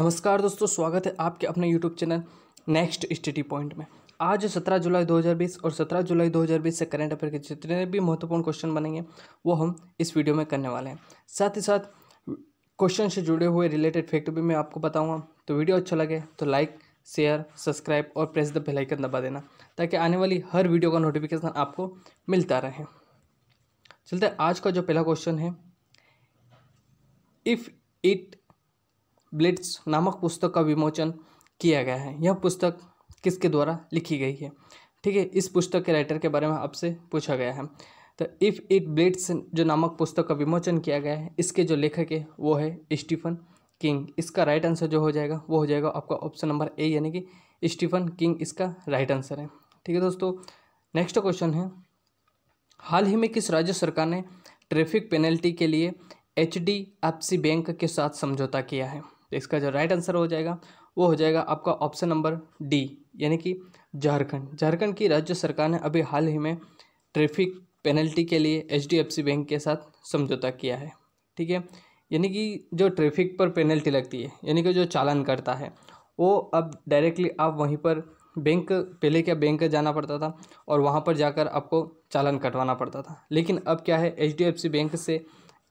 नमस्कार दोस्तों, स्वागत है आपके अपने YouTube channel next study point में। आज 17 जुलाई 2020 और 17 जुलाई 2020 से करंट अफेयर के जितने भी महत्वपूर्ण क्वेश्चन बनेंगे, वो हम इस वीडियो में करने वाले हैं। साथ ही साथ क्वेश्चन से जुड़े हुए रिलेटेड फैक्ट भी मैं आपको बताऊँगा। तो वीडियो अच्छा लगे तो लाइक शेयर सब्सक्राइब और प्रेस द बेल आइकन दबा देना, ताकि आने वाली हर वीडियो का नोटिफिकेशन आपको मिलता रहे। चलते आज का जो पहला क्वेश्चन है इफ़ इट ब्लिट्स नामक पुस्तक का विमोचन किया गया है। यह पुस्तक किसके द्वारा लिखी गई है? ठीक है, इस पुस्तक के राइटर के बारे में आपसे पूछा गया है। तो इफ़ इट ब्लिट्स जो नामक पुस्तक का विमोचन किया गया है, इसके जो लेखक है, वो है स्टीफन किंग। इसका राइट आंसर जो हो जाएगा, वो हो जाएगा आपका ऑप्शन नंबर ए यानी कि स्टीफन किंग इसका राइट आंसर है। ठीक है दोस्तों नेक्स्ट क्वेश्चन है। हाल ही में किस राज्य सरकार ने ट्रैफ़िक पेनल्टी के लिए H D F C bank के साथ समझौता किया है? तो इसका जो राइट आंसर हो जाएगा, वो हो जाएगा आपका ऑप्शन नंबर डी यानी कि झारखंड। झारखंड की राज्य सरकार ने अभी हाल ही में ट्रैफ़िक पेनल्टी के लिए सी बैंक के साथ समझौता किया है, ठीक है? यानी कि जो ट्रैफ़िक पर पेनल्टी लगती है, यानी कि जो चालान करता है, वो अब डायरेक्टली आप वहीं पर बैंक पहले क्या बैंक जाना पड़ता था और वहाँ पर जाकर आपको चालान कटवाना पड़ता था। लेकिन अब क्या है सी बैंक से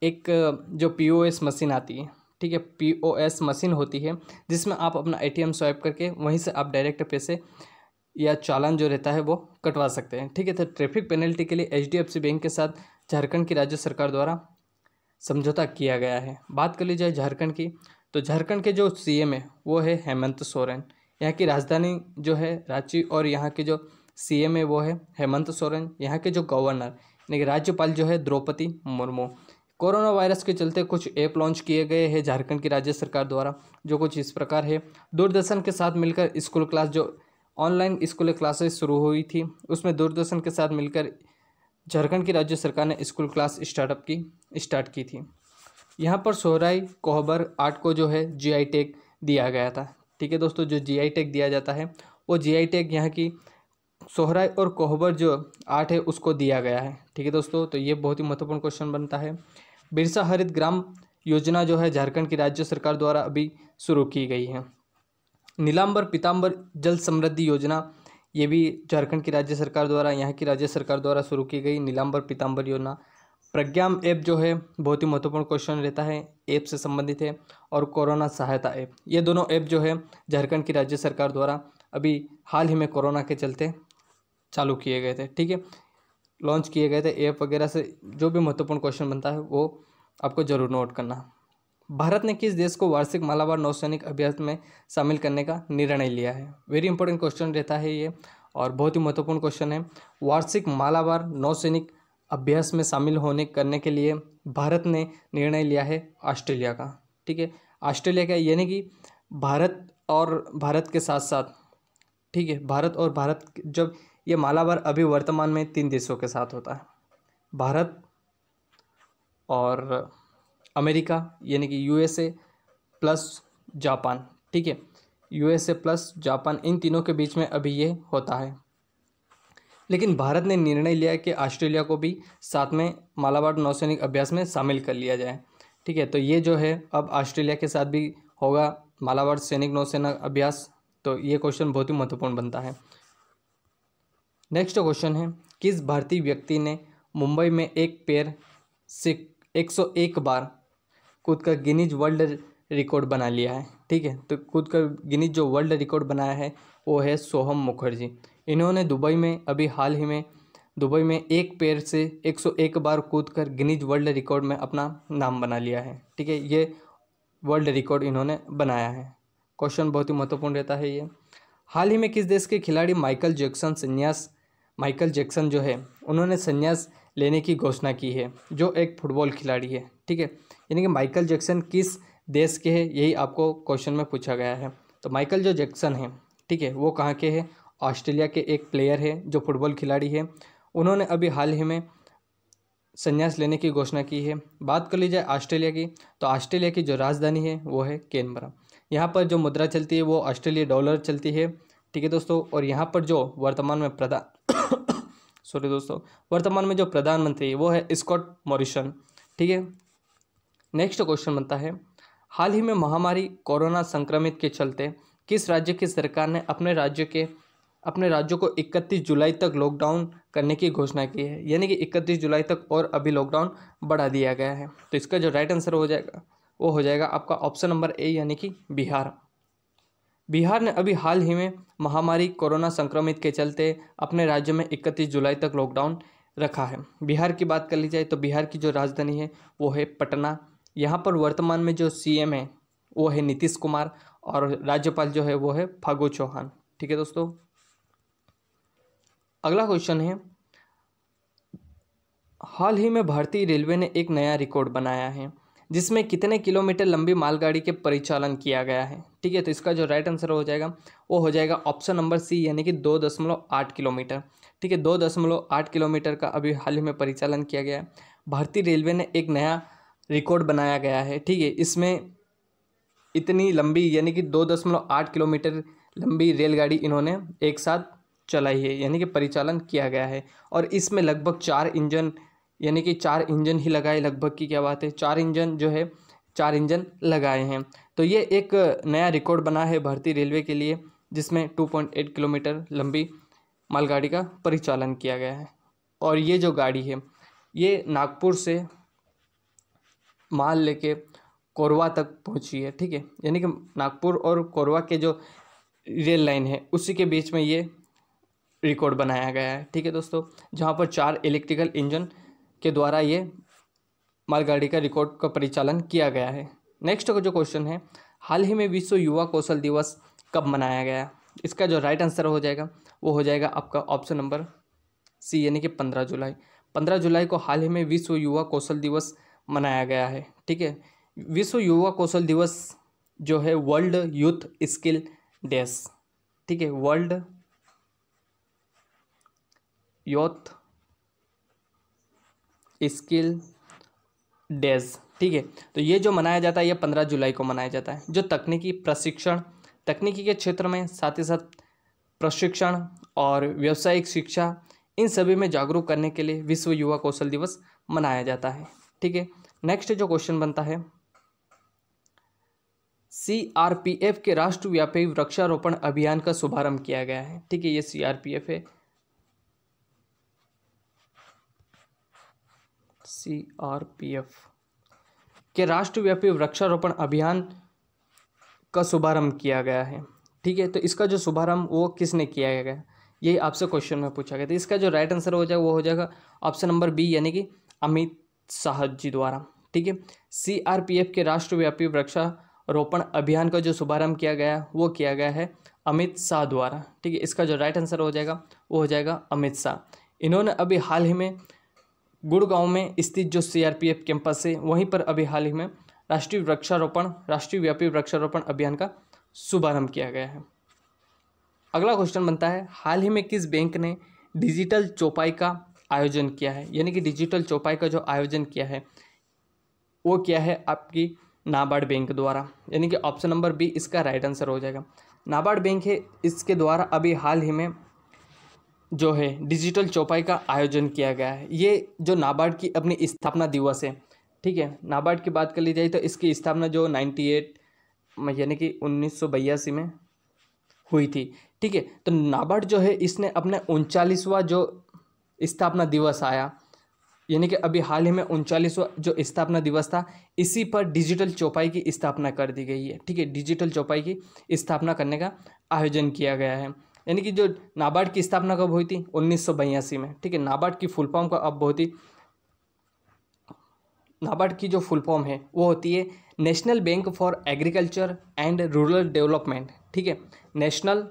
एक जो एस मशीन आती है ठीक है पी ओ एस मशीन होती है, जिसमें आप अपना ए टी एम स्वाइप करके वहीं से आप डायरेक्ट पैसे या चालान जो रहता है वो कटवा सकते हैं। ठीक है तो ट्रैफ़िक पेनल्टी के लिए H D F C bank के साथ झारखंड की राज्य सरकार द्वारा समझौता किया गया है। बात कर ली जाए झारखंड की तो झारखंड के जो सी एम है, वो है हेमंत सोरेन। यहाँ की राजधानी जो है रांची और यहाँ के जो सी एम है, वो है हेमंत सोरेन। यहाँ के जो गवर्नर यानी कि राज्यपाल जो है द्रौपदी मुर्मू। कोरोना वायरस के चलते कुछ ऐप लॉन्च किए गए हैं झारखंड की राज्य सरकार द्वारा, जो कुछ इस प्रकार है। दूरदर्शन के साथ मिलकर स्कूल क्लास जो ऑनलाइन स्कूल क्लासेस शुरू हुई थी, उसमें दूरदर्शन के साथ मिलकर झारखंड की राज्य सरकार ने स्कूल क्लास स्टार्टअप की स्टार्ट की थी। यहाँ पर सोहराई कोहबर आर्ट को जो है जीआई टैग दिया गया था। ठीक है दोस्तों, जो जीआई टैग दिया जाता है, वो जीआई टैग यहाँ की सोहराई और कोहबर जो आर्ट है, उसको दिया गया है। ठीक है दोस्तों तो ये बहुत ही महत्वपूर्ण क्वेश्चन बनता है। बिरसा हरित ग्राम योजना जो है झारखंड की राज्य सरकार द्वारा अभी शुरू की गई है। नीलांबर पीताम्बर जल समृद्धि योजना, ये भी झारखंड की राज्य सरकार द्वारा, यहाँ की राज्य सरकार द्वारा शुरू की गई। नीलांबर पीताम्बर योजना, प्रज्ञाम ऐप जो है, बहुत ही महत्वपूर्ण क्वेश्चन रहता है, ऐप से संबंधित है, और कोरोना सहायता ऐप। ये दोनों ऐप जो है, झारखंड की राज्य सरकार द्वारा अभी हाल ही में कोरोना के चलते चालू किए गए थे, ठीक है? लॉन्च किए गए थे ऐप वगैरह से, जो भी महत्वपूर्ण क्वेश्चन बनता है, वो आपको ज़रूर नोट करना। भारत ने किस देश को वार्षिक मालाबार नौसैनिक अभ्यास में शामिल करने का निर्णय लिया है? वेरी इंपॉर्टेंट क्वेश्चन रहता है ये, और बहुत ही महत्वपूर्ण क्वेश्चन है। वार्षिक मालाबार नौसैनिक अभ्यास में शामिल होने, करने के लिए भारत ने निर्णय लिया है ऑस्ट्रेलिया का, ठीक है? ऑस्ट्रेलिया का यानी कि भारत और, भारत के साथ साथ, ठीक है? भारत और भारत जब ये मालाबार अभी वर्तमान में तीन देशों के साथ होता है। भारत और अमेरिका, यानी कि यूएसए प्लस जापान, ठीक है? यूएसए प्लस जापान, इन तीनों के बीच में अभी ये होता है। लेकिन भारत ने निर्णय लिया कि ऑस्ट्रेलिया को भी साथ में मालाबार नौसैनिक अभ्यास में शामिल कर लिया जाए, ठीक है? तो ये जो है, अब ऑस्ट्रेलिया के साथ भी होगा मालाबार सैनिक नौसेना अभ्यास। तो ये क्वेश्चन बहुत ही महत्वपूर्ण बनता है। नेक्स्ट क्वेश्चन है, किस भारतीय व्यक्ति ने मुंबई में एक पैर से 101 बार कूद कर गिनीज वर्ल्ड रिकॉर्ड बना लिया है? ठीक है तो कूद कर गिनीज जो वर्ल्ड रिकॉर्ड बनाया है, वो है सोहम मुखर्जी। इन्होंने दुबई में, अभी हाल ही में, दुबई में एक पैर से 101 बार कूद कर गिनीज वर्ल्ड रिकॉर्ड में अपना नाम बना लिया है। ठीक है, ये वर्ल्ड रिकॉर्ड इन्होंने बनाया है। क्वेश्चन बहुत ही महत्वपूर्ण रहता है ये। हाल ही में किस देश के खिलाड़ी माइकल जैक्सन, संन्यास माइकल जैक्सन जो है, उन्होंने संन्यास लेने की घोषणा की है, जो एक फुटबॉल खिलाड़ी है, ठीक है? यानी कि माइकल जैक्सन किस देश के हैं, यही आपको क्वेश्चन में पूछा गया है। तो माइकल जो जैक्सन है, ठीक है, वो कहाँ के हैं? ऑस्ट्रेलिया के एक प्लेयर है, जो फुटबॉल खिलाड़ी है। उन्होंने अभी हाल ही में संन्यास लेने की घोषणा की है। बात कर ली जाए ऑस्ट्रेलिया की तो ऑस्ट्रेलिया की जो राजधानी है, वो है कैनबरा। यहाँ पर जो मुद्रा चलती है, वो ऑस्ट्रेलिया डॉलर चलती है, ठीक है दोस्तों? और यहाँ पर जो वर्तमान में प्रधान सॉरी दोस्तों। वर्तमान में जो प्रधानमंत्री वो है स्कॉट मॉरिसन। ठीक है? नेक्स्ट क्वेश्चन बनता है, हाल ही में महामारी कोरोना संक्रमित के चलते किस राज्य की सरकार ने अपने राज्य के, अपने राज्यों को 31 जुलाई तक लॉकडाउन करने की घोषणा की है? यानी कि 31 जुलाई तक और अभी लॉकडाउन बढ़ा दिया गया है। तो इसका जो राइट आंसर हो जाएगा, वो हो जाएगा आपका ऑप्शन नंबर ए यानी कि बिहार। बिहार ने अभी हाल ही में महामारी कोरोना संक्रमित के चलते अपने राज्य में इकतीस जुलाई तक लॉकडाउन रखा है। बिहार की बात कर ली जाए तो बिहार की जो राजधानी है, वो है पटना। यहाँ पर वर्तमान में जो सीएम है, वो है नीतीश कुमार और राज्यपाल जो है, वो है फागू चौहान। ठीक है दोस्तों? अगला क्वेश्चन है, हाल ही में भारतीय रेलवे ने एक नया रिकॉर्ड बनाया है। जिसमें कितने किलोमीटर लंबी मालगाड़ी के परिचालन किया गया है। ठीक है तो इसका जो राइट आंसर हो जाएगा, वो हो जाएगा ऑप्शन नंबर सी यानी कि दो दशमलव आठ किलोमीटर। ठीक है, दो दशमलव आठ किलोमीटर का अभी हाल ही में परिचालन किया गया है। भारतीय रेलवे ने एक नया रिकॉर्ड बनाया गया है। ठीक है, इसमें इतनी लंबी, यानी कि दो दशमलव आठ किलोमीटर लंबी रेलगाड़ी इन्होंने एक साथ चलाई है, यानी कि परिचालन किया गया है। और इसमें लगभग चार इंजन यानी कि चार इंजन ही लगाए लगभग की क्या बात है, चार इंजन जो है, चार इंजन लगाए हैं। तो ये एक नया रिकॉर्ड बना है भारतीय रेलवे के लिए, जिसमें टू पॉइंट एट किलोमीटर लंबी मालगाड़ी का परिचालन किया गया है। और ये जो गाड़ी है, ये नागपुर से माल लेके कोरवा तक पहुँची है, ठीक है? यानी कि नागपुर और कोरवा के जो रेल लाइन है, उसी के बीच में ये रिकॉर्ड बनाया गया है, ठीक है दोस्तों? जहाँ पर चार इलेक्ट्रिकल इंजन के द्वारा ये मालगाड़ी का रिकॉर्ड का परिचालन किया गया है। नेक्स्ट का जो क्वेश्चन है, हाल ही में विश्व युवा कौशल दिवस कब मनाया गया? इसका जो राइट आंसर हो जाएगा, वो हो जाएगा आपका ऑप्शन नंबर सी यानी कि पंद्रह जुलाई। पंद्रह जुलाई को हाल ही में विश्व युवा कौशल दिवस मनाया गया है, ठीक है? विश्व युवा कौशल दिवस जो है वर्ल्ड यूथ स्किल डेस ठीक है? वर्ल्ड यूथ स्किल डेज़, ठीक है? तो ये जो मनाया जाता है, ये पंद्रह जुलाई को मनाया जाता है, जो तकनीकी प्रशिक्षण, तकनीकी के क्षेत्र में साथ ही साथ प्रशिक्षण और व्यावसायिक शिक्षा, इन सभी में जागरूक करने के लिए विश्व युवा कौशल दिवस मनाया जाता है, ठीक है? नेक्स्ट जो क्वेश्चन बनता है सी आर पी एफ़ के राष्ट्रव्यापी वृक्षारोपण अभियान का शुभारंभ किया गया है, ठीक है? ये सी आर पी एफ़ है। सी आर पी एफ़ के राष्ट्रव्यापी वृक्षारोपण अभियान का शुभारंभ किया गया है। ठीक है तो इसका जो शुभारंभ वो किसने किया गया? यही आपसे क्वेश्चन में पूछा गया था। इसका जो राइट आंसर हो जाएगा, वो हो जाएगा ऑप्शन नंबर बी यानी कि अमित शाह जी द्वारा। ठीक है सी आर पी एफ़ के राष्ट्रव्यापी वृक्षारोपण अभियान का जो शुभारंभ किया गया, वो किया गया है अमित शाह द्वारा। ठीक है, इसका जो राइट आंसर हो जाएगा, वो हो जाएगा अमित शाह। इन्होंने अभी हाल ही में गुड़गांव में स्थित जो सीआरपीएफ कैंपस है, वहीं पर अभी हाल ही में राष्ट्रीय वृक्षारोपण, राष्ट्रीय व्यापी वृक्षारोपण अभियान का शुभारंभ किया गया है। अगला क्वेश्चन बनता है, हाल ही में किस बैंक ने डिजिटल चौपाई का आयोजन किया है? यानी कि डिजिटल चौपाई का जो आयोजन किया है, वो क्या है आपकी नाबार्ड बैंक द्वारा? यानी कि ऑप्शन नंबर बी इसका राइट आंसर हो जाएगा। नाबार्ड बैंक है, इसके द्वारा अभी हाल ही में जो है डिजिटल चौपाई का आयोजन किया गया है। ये जो नाबार्ड की अपनी स्थापना दिवस है, ठीक है, नाबार्ड की बात कर ली जाए तो इसकी स्थापना जो नाइन्टी एट यानी कि उन्नीस सौ बयासी में हुई थी, ठीक है। तो नाबार्ड जो है, इसने अपने उनचालीसवा जो स्थापना दिवस आया, यानी कि अभी हाल ही में उनचालीसवा जो स्थापना दिवस था, इसी पर डिजिटल चौपाई की स्थापना कर दी गई है, ठीक है, डिजिटल चौपाई की स्थापना करने का आयोजन किया गया है। यानी कि जो नाबार्ड की स्थापना कब हुई थी? उन्नीस सौ बयासी में। ठीक है, नाबार्ड की फुल फॉर्म का अब बहुत ही नाबार्ड की जो फुल फॉर्म है, वो होती है national bank for agriculture and rural development. ठीक है, नेशनल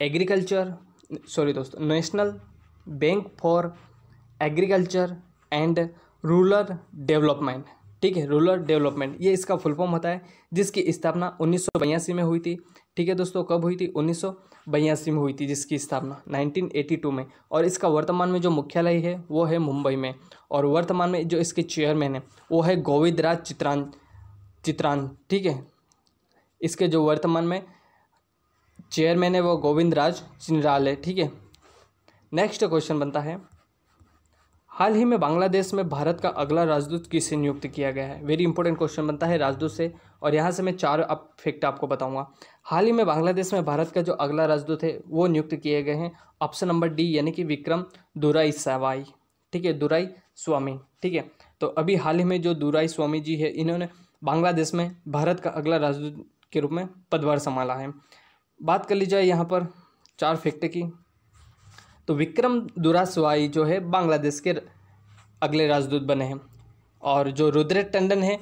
एग्रीकल्चर, सॉरी दोस्तों, national bank for agriculture and rural development. ठीक है रूरल डेवलपमेंट ये इसका फुल फॉर्म होता है, जिसकी स्थापना उन्नीस सौ बयासी में हुई थी। ठीक है दोस्तों, कब हुई थी? उन्नीस सौ बयासी में हुई थी जिसकी स्थापना 1982 में। और इसका वर्तमान में जो मुख्यालय है, वो है मुंबई में। और वर्तमान में जो इसके चेयरमैन है, वो है गोविंद राज चित्रान चित्रान, ठीक है? इसके जो वर्तमान में चेयरमैन है, वो गोविंद राज चिनराल है, ठीक है? नेक्स्ट क्वेश्चन बनता है हाल ही में बांग्लादेश में भारत का अगला राजदूत किसे नियुक्त किया गया है? वेरी इंपॉर्टेंट क्वेश्चन बनता है राजदूत से, और यहाँ से मैं चार अब फैक्ट आपको बताऊँगा। हाल ही में बांग्लादेश में भारत का जो अगला राजदूत है, वो नियुक्त किए गए हैं ऑप्शन नंबर डी यानी कि विक्रम दुराई सवाई ठीक है दुराई स्वामी ठीक है तो अभी हाल ही में जो दुराई स्वामी जी है, इन्होंने बांग्लादेश में भारत का अगला राजदूत के रूप में पदभार संभाला है। बात कर ली जाए यहाँ पर चार फैक्ट की। तो विक्रम दुरासवाई जो है बांग्लादेश के अगले राजदूत बने हैं। और जो रुद्र टंडन है,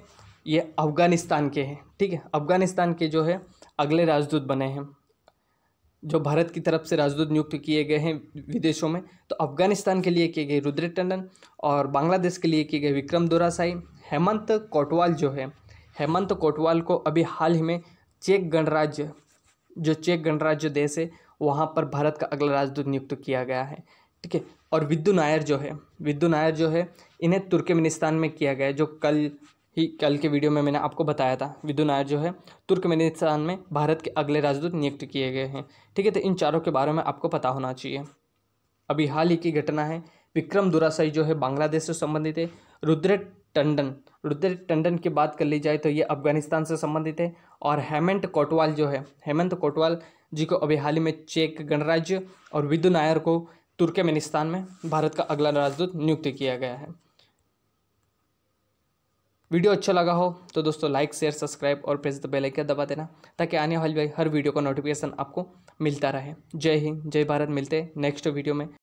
ये अफ़गानिस्तान के हैं, ठीक है? अफ़गानिस्तान के जो है अगले राजदूत बने हैं। जो भारत की तरफ़ से राजदूत नियुक्त किए गए हैं विदेशों में तो अफ़गानिस्तान के लिए किए गए रुद्र टंडन और बांग्लादेश के लिए किए गए विक्रम दुरासाई हेमंत कोटवाल जो है, हेमंत कोटवाल को अभी हाल ही में चेक गणराज्य, जो चेक गणराज्य देश है वहाँ पर भारत का अगला राजदूत नियुक्त किया गया है, ठीक है? और विद्यु नायर जो है विद्यु नायर जो है, इन्हें तुर्कमेनिस्तान में किया गया है, जो कल ही, कल के वीडियो में मैंने आपको बताया था। विद्यु नायर जो है, तुर्कमेनिस्तान में भारत के अगले राजदूत नियुक्त किए गए हैं, ठीक है? तो इन चारों के बारे में आपको पता होना चाहिए। अभी हाल ही की घटना है, विक्रम दुरासाई जो है बांग्लादेश से संबंधित है रुद्र टंडन। रुद्र टंडन की बात कर ली जाए तो ये अफ़गानिस्तान से संबंधित है और हेमंत कोटवाल जो है, हेमंत कोटवाल जी को अभी हाल ही में चेक गणराज्य और विद्यु नायर को तुर्कमेनिस्तान में भारत का अगला राजदूत नियुक्त किया गया है। वीडियो अच्छा लगा हो तो दोस्तों लाइक शेयर सब्सक्राइब और प्रेस द बेल आइकन दबा देना ताकि आने वाली हर वीडियो का नोटिफिकेशन आपको मिलता रहे। जय हिंद, जय भारत, मिलते नेक्स्ट वीडियो में।